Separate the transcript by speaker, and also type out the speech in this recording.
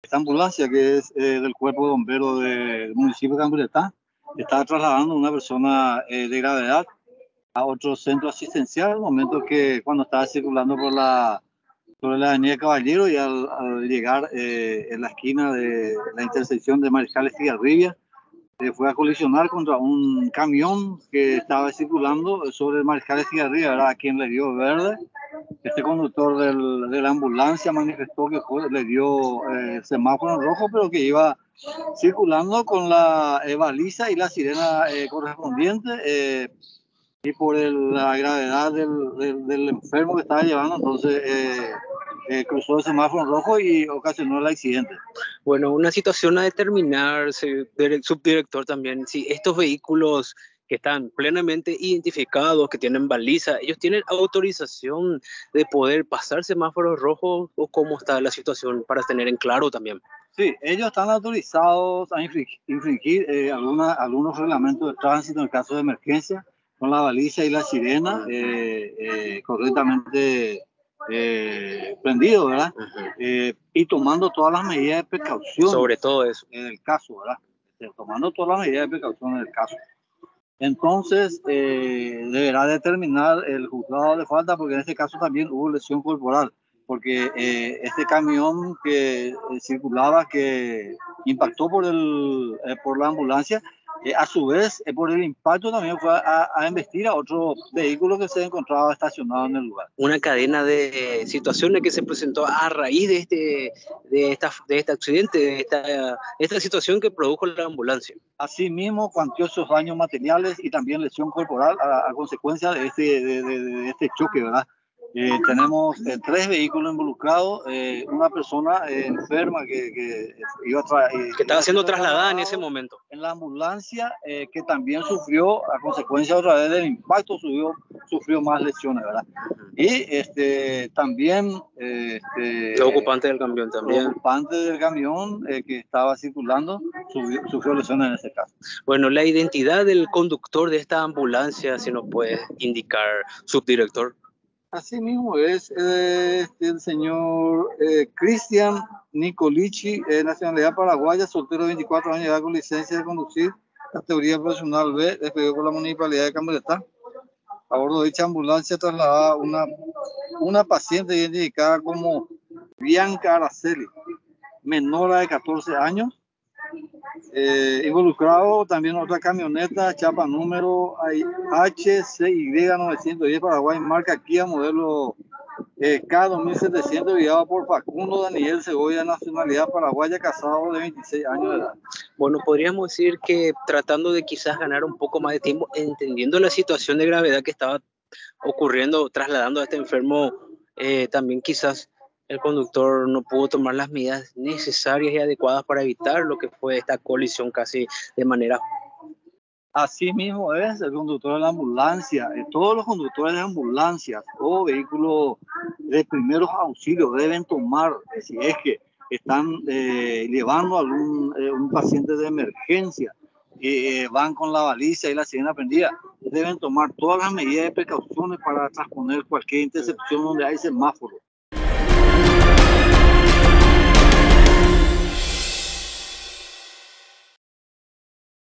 Speaker 1: Esta ambulancia, que es eh, del cuerpo de bomberos del municipio de Camburetá, estaba trasladando a una persona eh, de gravedad a otro centro asistencial, al momento que cuando estaba circulando por la, por la avenida Caballero y al, llegar eh, en la esquina de la intersección de Mariscal Estigarribia, fue a colisionar contra un camión que estaba circulando sobre el Mariscal Estigarribia, era a quien le dio verde este conductor del, de la ambulancia manifestó que le dio eh, semáforo rojo, pero que iba circulando con la eh, baliza y la sirena eh, correspondiente. Eh, y por la gravedad del, del, enfermo que estaba llevando, entonces cruzó el semáforo rojo y ocasionó el accidente.
Speaker 2: Bueno, una situación a determinar, subdirector también, si estos vehículos que están plenamente identificados, que tienen baliza, ellos tienen autorización de poder pasar semáforos rojos o cómo está la situación para tener en claro también.
Speaker 1: Sí, ellos están autorizados a infringir, eh, algunos reglamentos de tránsito en caso de emergencia, con la baliza y la sirena eh, eh, correctamente prendido, ¿verdad? y tomando todas las medidas de precaución.
Speaker 2: Sobre todo eso.
Speaker 1: En el caso, ¿verdad? Tomando todas las medidas de precaución en el caso. Entonces, eh, deberá determinar el juzgado de falta, porque en este caso también hubo lesión corporal, porque eh, este camión que eh, circulaba, que impactó por, el, por la ambulancia, eh, a su vez, eh, por el impacto también fue a, a, investir a otro vehículo que se encontraba estacionado en el lugar.
Speaker 2: Una cadena de situaciones que se presentó a raíz de este, de esta, de este accidente, de esta, esta situación que produjo la ambulancia.
Speaker 1: Asimismo, cuantiosos daños materiales y también lesión corporal a, a consecuencia de este, de, de, de este choque, ¿verdad? Eh, tenemos eh, tres vehículos involucrados, eh, una persona eh, enferma que, que, iba
Speaker 2: eh, que estaba siendo trasladada en ese momento.
Speaker 1: En la ambulancia, que también sufrió, a consecuencia otra vez del impacto, sufrió, sufrió más lesiones, ¿verdad? Y este, también... Este,
Speaker 2: el ocupante del camión también.
Speaker 1: El ocupante del camión que estaba circulando sufrió, sufrió lesiones en ese caso.
Speaker 2: Bueno, la identidad del conductor de esta ambulancia, si nos puede indicar, subdirector.
Speaker 1: Así mismo es eh, el señor eh, Cristian Nicolici, eh, nacionalidad paraguaya, soltero de 24 años, edad con licencia de conducir, categoría profesional B, despedido por la municipalidad de Camboretá. A bordo de dicha ambulancia trasladada una, una paciente identificada como Bianca Araceli, menor de 14 años, eh, involucrado también otra camioneta, chapa número HCY 910 Paraguay, marca Kia, modelo eh, K2700, guiado por Facundo Daniel Segovia, nacionalidad paraguaya, casado de 26 años de edad.
Speaker 2: Bueno, podríamos decir que tratando de quizás ganar un poco más de tiempo, entendiendo la situación de gravedad que estaba ocurriendo, trasladando a este enfermo, eh, también quizás el conductor no pudo tomar las medidas necesarias y adecuadas para evitar lo que fue esta colisión casi de manera...
Speaker 1: Así mismo es el conductor de la ambulancia. Eh, todos los conductores de ambulancias o vehículos de primeros auxilios deben tomar, eh, si es que están eh, llevando a algún un paciente de emergencia, eh, van con la baliza y la sirena prendida, deben tomar todas las medidas de precauciones para transponer cualquier intercepción donde hay semáforo